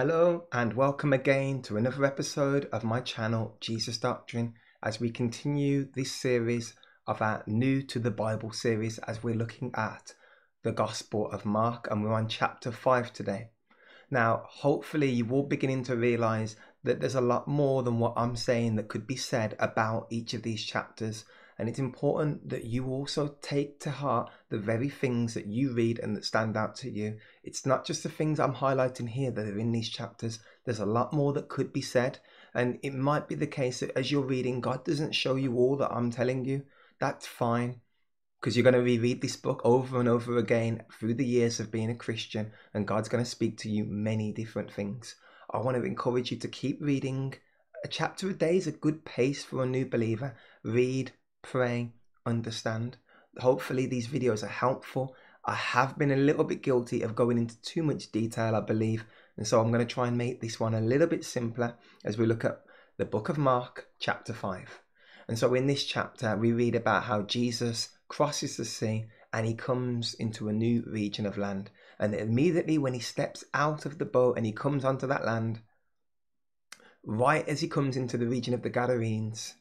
Hello and welcome again to another episode of my channel Jesus Doctrine as we continue this series of our New to the Bible series as we're looking at the Gospel of Mark and we're on chapter 5 today. Now, hopefully, you're all beginning to realize that there's a lot more than what I'm saying that could be said about each of these chapters and it's important that you also take to heart the very things that you read and that stand out to you. It's not just the things I'm highlighting here that are in these chapters, there's a lot more that could be said. And it might be the case that as you're reading, God doesn't show you all that I'm telling you. That's fine because you're going to reread this book over and over again through the years of being a Christian, and God's going to speak to you many different things. I want to encourage you to keep reading. A chapter a day is a good pace for a new believer. Read, pray, understand. Hopefully, these videos are helpful. I have been a little bit guilty of going into too much detail, I believe, and so I'm going to try and make this one a little bit simpler as we look at the book of Mark, chapter 5. And so, in this chapter, we read about how Jesus crosses the sea and he comes into a new region of land. And immediately, when he steps out of the boat and he comes onto that land, right as he comes into the region of the Gadarenes,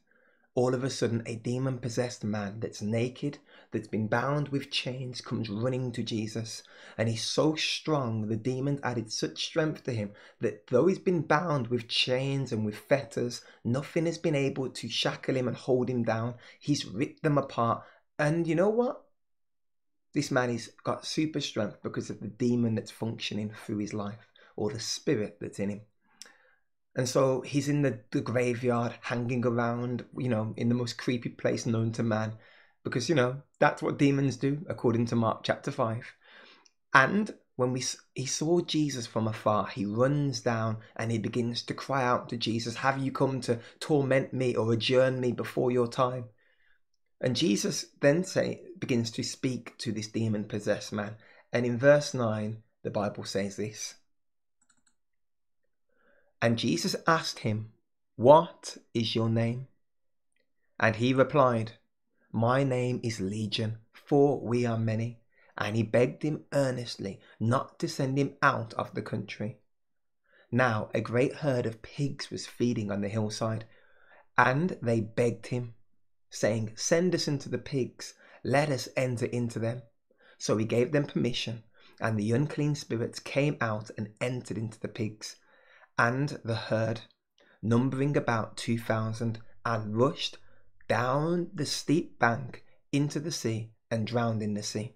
all of a sudden a demon possessed man that's naked, that's been bound with chains, comes running to Jesus. And he's so strong, the demon added such strength to him that though he's been bound with chains and with fetters, nothing has been able to shackle him and hold him down. He's ripped them apart. And you know what? This man has got super strength because of the demon that's functioning through his life or the spirit that's in him. And so he's in the, the graveyard hanging around, you know, in the most creepy place known to man. Because, you know, that's what demons do, according to Mark chapter 5. And when we he saw Jesus from afar, he runs down and he begins to cry out to Jesus, Have you come to torment me or adjourn me before your time? And Jesus then say begins to speak to this demon possessed man. And in verse 9, the Bible says this and Jesus asked him, What is your name? And he replied, My name is Legion, for we are many. And he begged him earnestly not to send him out of the country. Now a great herd of pigs was feeding on the hillside, and they begged him, saying, Send us into the pigs, let us enter into them. So he gave them permission, and the unclean spirits came out and entered into the pigs and the herd, numbering about two thousand, and rushed down the steep bank into the sea and drowned in the sea.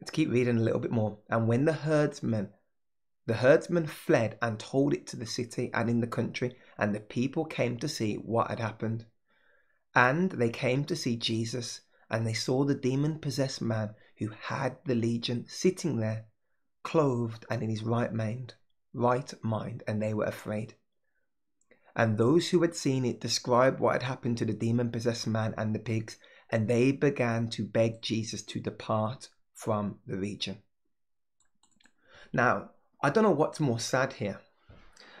Let's keep reading a little bit more. And when the herdsmen, the herdsmen fled and told it to the city and in the country, and the people came to see what had happened. And they came to see Jesus, and they saw the demon possessed man who had the legion sitting there, clothed and in his right mind right mind, and they were afraid. And those who had seen it described what had happened to the demon possessed man and the pigs, and they began to beg Jesus to depart from the region. Now, I don't know what's more sad here.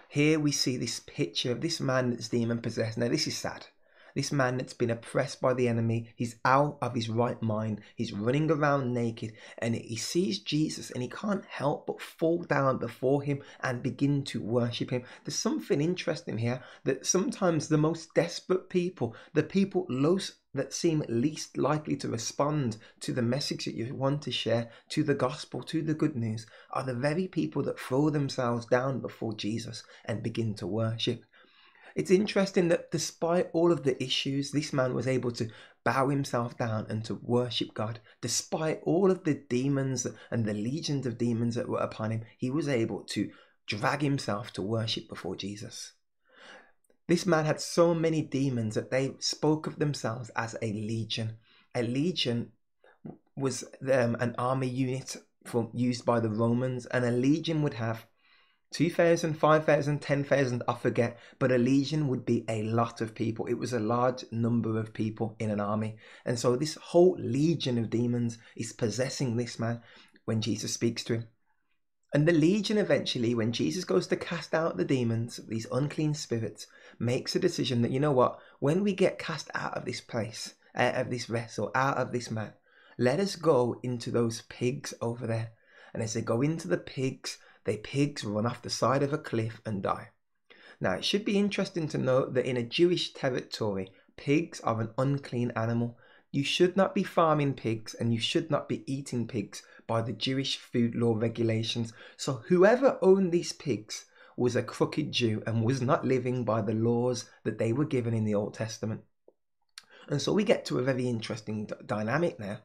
Here we see this picture of this man that's demon possessed. Now, this is sad. This man that's been oppressed by the enemy, he's out of his right mind. He's running around naked and he sees Jesus and he can't help but fall down before him and begin to worship him. There's something interesting here that sometimes the most desperate people, the people most that seem least likely to respond to the message that you want to share, to the gospel, to the good news, are the very people that throw themselves down before Jesus and begin to worship. It's interesting that despite all of the issues, this man was able to bow himself down and to worship God. Despite all of the demons and the legions of demons that were upon him, he was able to drag himself to worship before Jesus. This man had so many demons that they spoke of themselves as a legion. A legion was um, an army unit from, used by the Romans, and a legion would have 2,000, 5,000, 10,000, I forget, but a legion would be a lot of people. It was a large number of people in an army. And so this whole legion of demons is possessing this man when Jesus speaks to him. And the legion eventually, when Jesus goes to cast out the demons, these unclean spirits, makes a decision that, you know what, when we get cast out of this place, out of this vessel, out of this man, let us go into those pigs over there. And as they go into the pigs, their pigs run off the side of a cliff and die. Now, it should be interesting to note that in a Jewish territory, pigs are an unclean animal. You should not be farming pigs and you should not be eating pigs by the Jewish food law regulations. So, whoever owned these pigs was a crooked Jew and was not living by the laws that they were given in the Old Testament. And so we get to a very interesting dynamic now.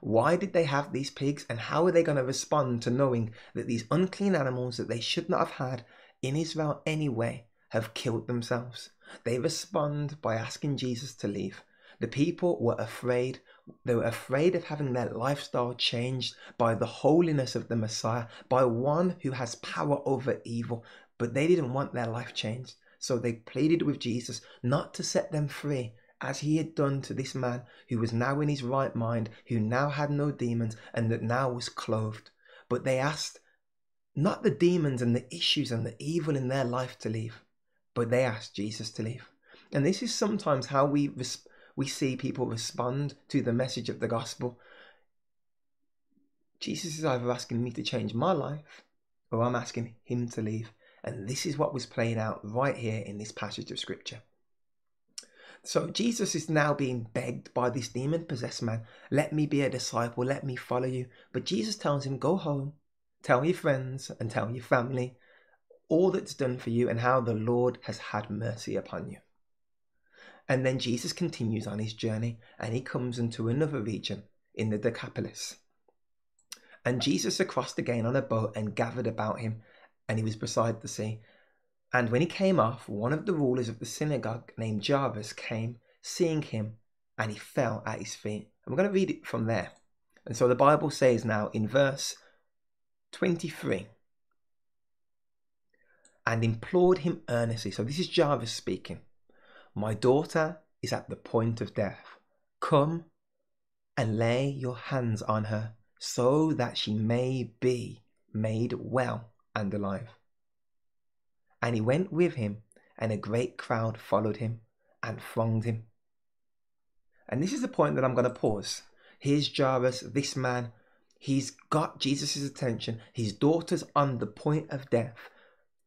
Why did they have these pigs and how are they going to respond to knowing that these unclean animals that they should not have had in Israel anyway have killed themselves? They respond by asking Jesus to leave. The people were afraid. They were afraid of having their lifestyle changed by the holiness of the Messiah, by one who has power over evil. But they didn't want their life changed. So they pleaded with Jesus not to set them free, as he had done to this man who was now in his right mind, who now had no demons, and that now was clothed. But they asked not the demons and the issues and the evil in their life to leave, but they asked Jesus to leave. And this is sometimes how we res- we see people respond to the message of the gospel. Jesus is either asking me to change my life or I'm asking him to leave. And this is what was playing out right here in this passage of scripture. So Jesus is now being begged by this demon possessed man, let me be a disciple, let me follow you. But Jesus tells him, go home, tell your friends and tell your family all that's done for you and how the Lord has had mercy upon you. And then Jesus continues on his journey and he comes into another region in the Decapolis. And Jesus crossed again on a boat and gathered about him, and he was beside the sea. And when he came off, one of the rulers of the synagogue named Jairus came, seeing him, and he fell at his feet. I'm going to read it from there. And so the Bible says now in verse 23 and implored him earnestly. So this is Jairus speaking. My daughter is at the point of death. Come and lay your hands on her so that she may be made well and alive. And he went with him, and a great crowd followed him and thronged him. And this is the point that I'm going to pause. Here's Jairus, this man. He's got Jesus' attention. His daughter's on the point of death.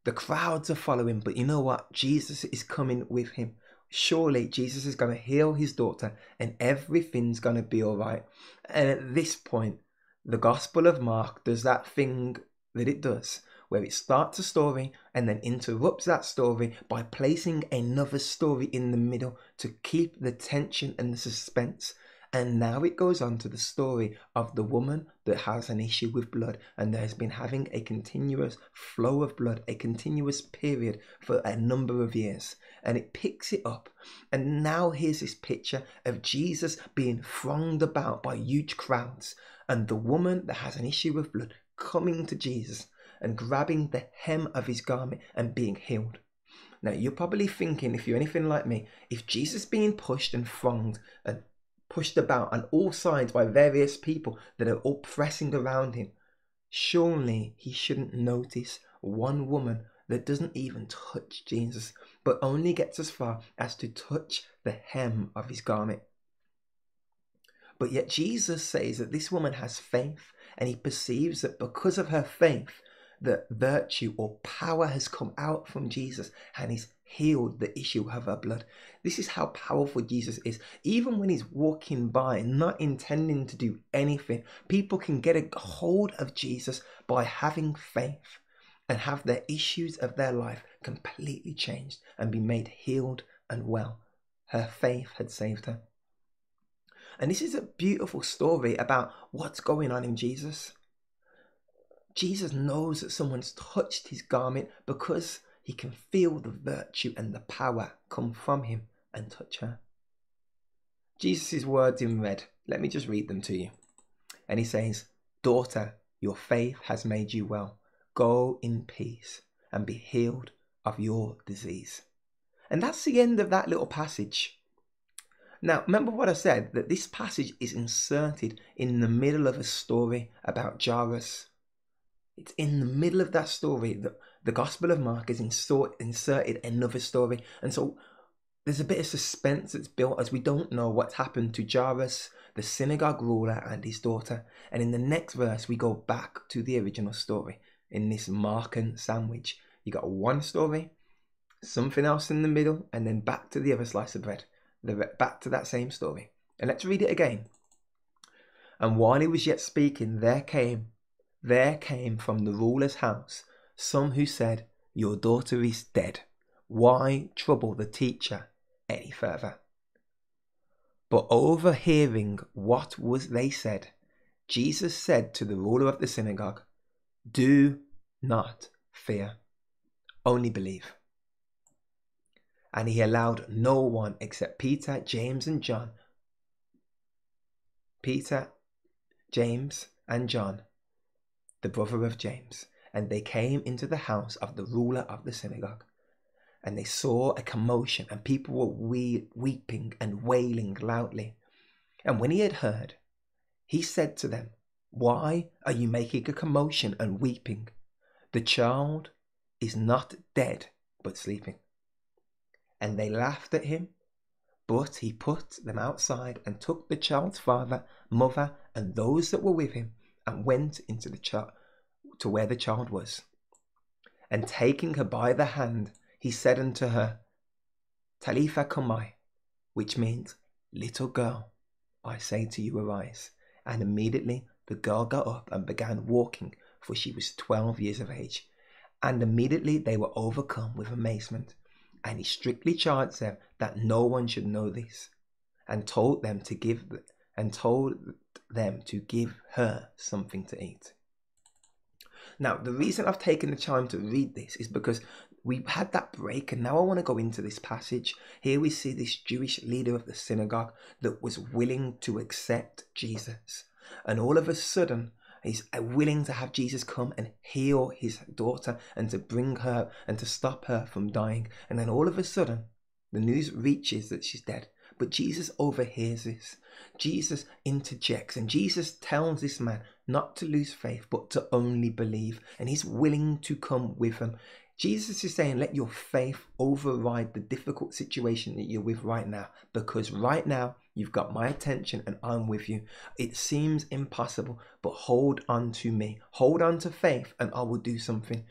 The crowds are following, but you know what? Jesus is coming with him. Surely Jesus is going to heal his daughter and everything's going to be all right. And at this point, the Gospel of Mark does that thing that it does where it starts a story and then interrupts that story by placing another story in the middle to keep the tension and the suspense. And now it goes on to the story of the woman that has an issue with blood and has been having a continuous flow of blood, a continuous period for a number of years. And it picks it up. And now here's this picture of Jesus being thronged about by huge crowds and the woman that has an issue with blood coming to Jesus and grabbing the hem of his garment and being healed. Now, you're probably thinking, if you're anything like me, if Jesus being pushed and thronged and pushed about on all sides by various people that are all pressing around him, surely he shouldn't notice one woman that doesn't even touch Jesus, but only gets as far as to touch the hem of his garment. But yet Jesus says that this woman has faith, and he perceives that because of her faith, that virtue or power has come out from Jesus and he's healed the issue of her blood. This is how powerful Jesus is. Even when he's walking by, not intending to do anything, people can get a hold of Jesus by having faith and have their issues of their life completely changed and be made healed and well. Her faith had saved her. And this is a beautiful story about what's going on in Jesus. Jesus knows that someone's touched his garment because he can feel the virtue and the power come from him and touch her. Jesus' words in red, let me just read them to you. And he says, Daughter, your faith has made you well. Go in peace and be healed of your disease. And that's the end of that little passage. Now, remember what I said that this passage is inserted in the middle of a story about Jairus it's in the middle of that story that the Gospel of Mark is insert, inserted another story. And so there's a bit of suspense that's built as we don't know what's happened to Jairus, the synagogue ruler, and his daughter. And in the next verse, we go back to the original story. in this Markan sandwich. You got one story, something else in the middle, and then back to the other slice of bread. Back to that same story. And let's read it again. And while he was yet speaking, there came, there came from the ruler's house some who said, Your daughter is dead. Why trouble the teacher any further? But overhearing what was they said, Jesus said to the ruler of the synagogue, Do not fear, only believe. And he allowed no one except Peter, James, and John. Peter, James, and John, the brother of James, and they came into the house of the ruler of the synagogue. And they saw a commotion, and people were we- weeping and wailing loudly. And when he had heard, he said to them, Why are you making a commotion and weeping? The child is not dead, but sleeping. And they laughed at him. But he put them outside and took the child's father, mother, and those that were with him, and went into the child to where the child was. And taking her by the hand, he said unto her, Talitha cumi, which means, Little girl, I say to you, arise. And immediately the girl got up and began walking, for she was twelve years of age. And immediately they were overcome with amazement. And he strictly charged them that no one should know this, and told them to give and told them to give her something to eat. Now, the reason I've taken the time to read this is because we had that break, and now I want to go into this passage. Here we see this Jewish leader of the synagogue that was willing to accept Jesus. And all of a sudden, he's uh, willing to have Jesus come and heal his daughter and to bring her and to stop her from dying. And then all of a sudden, the news reaches that she's dead. But Jesus overhears this. Jesus interjects and Jesus tells this man not to lose faith, but to only believe. And he's willing to come with him. Jesus is saying, let your faith override the difficult situation that you're with right now, because right now you've got my attention and I'm with you. It seems impossible, but hold on to me. Hold on to faith, and I will do something.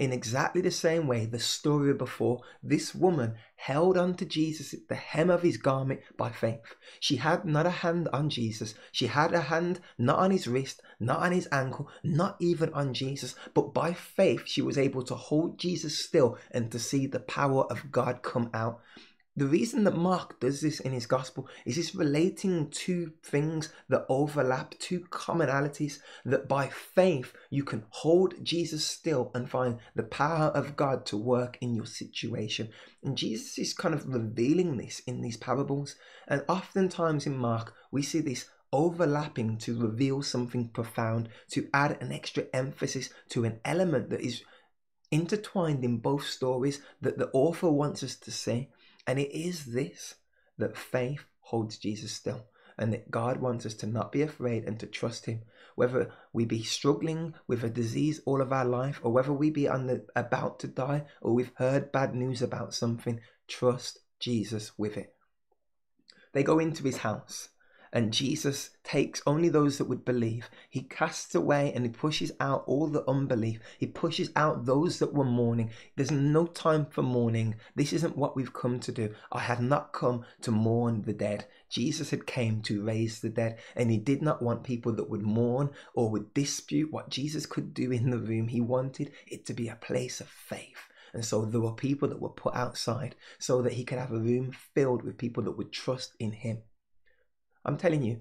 In exactly the same way, the story before, this woman held on to Jesus the hem of his garment by faith. She had not a hand on Jesus. She had a hand not on his wrist, not on his ankle, not even on Jesus. But by faith, she was able to hold Jesus still and to see the power of God come out. The reason that Mark does this in his gospel is he's relating two things that overlap, two commonalities that by faith you can hold Jesus still and find the power of God to work in your situation. And Jesus is kind of revealing this in these parables. And oftentimes in Mark, we see this overlapping to reveal something profound, to add an extra emphasis to an element that is intertwined in both stories that the author wants us to see. And it is this that faith holds Jesus still, and that God wants us to not be afraid and to trust Him. Whether we be struggling with a disease all of our life, or whether we be the, about to die, or we've heard bad news about something, trust Jesus with it. They go into his house and Jesus takes only those that would believe. He casts away and he pushes out all the unbelief. He pushes out those that were mourning. There's no time for mourning. This isn't what we've come to do. I had not come to mourn the dead. Jesus had came to raise the dead, and he did not want people that would mourn or would dispute what Jesus could do in the room. He wanted it to be a place of faith. And so there were people that were put outside so that he could have a room filled with people that would trust in him. I'm telling you,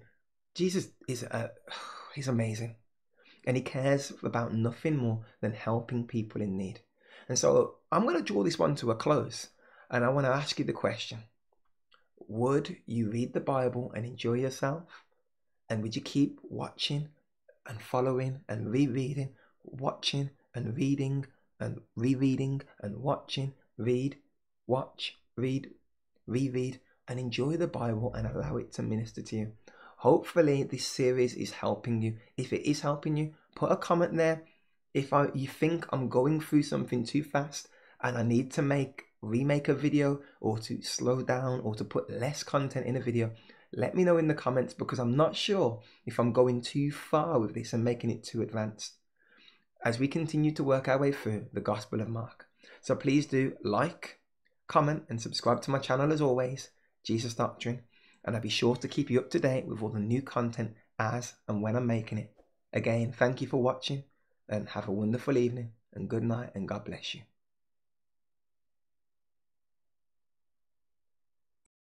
Jesus is a, uh, he's amazing. And he cares about nothing more than helping people in need. And so I'm going to draw this one to a close. And I want to ask you the question Would you read the Bible and enjoy yourself? And would you keep watching and following and rereading, watching and reading and rereading and watching, read, watch, read, reread and enjoy the Bible and allow it to minister to you. Hopefully, this series is helping you. If it is helping you, put a comment there. If I, you think I'm going through something too fast and I need to make remake a video or to slow down or to put less content in a video, let me know in the comments because I'm not sure if I'm going too far with this and making it too advanced. as we continue to work our way through the Gospel of Mark. So please do like, comment, and subscribe to my channel as always, Jesus Doctrine, and I'll be sure to keep you up to date with all the new content as and when I'm making it. Again, thank you for watching and have a wonderful evening and good night and God bless you.